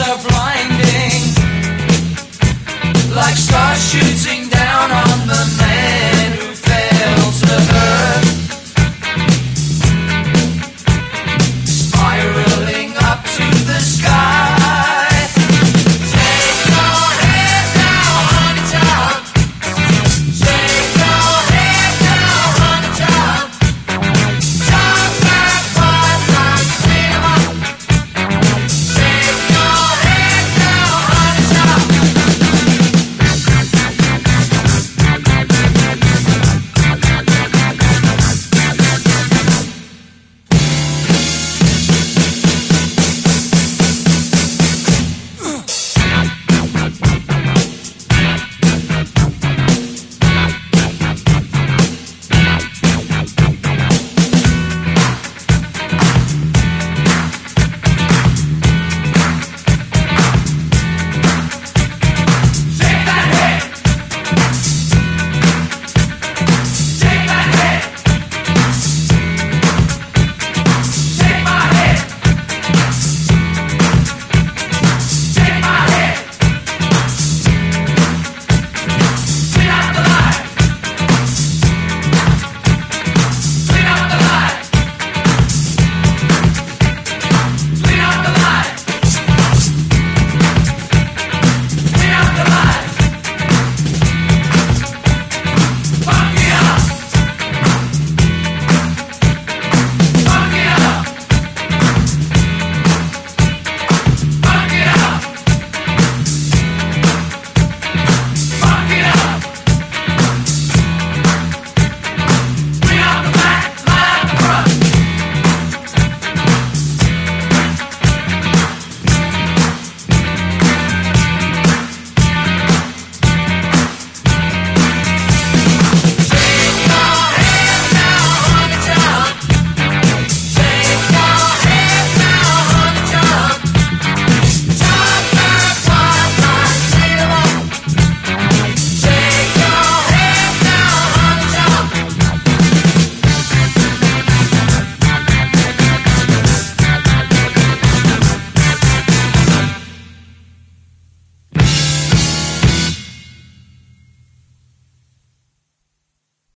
are blinding, like stars shooting.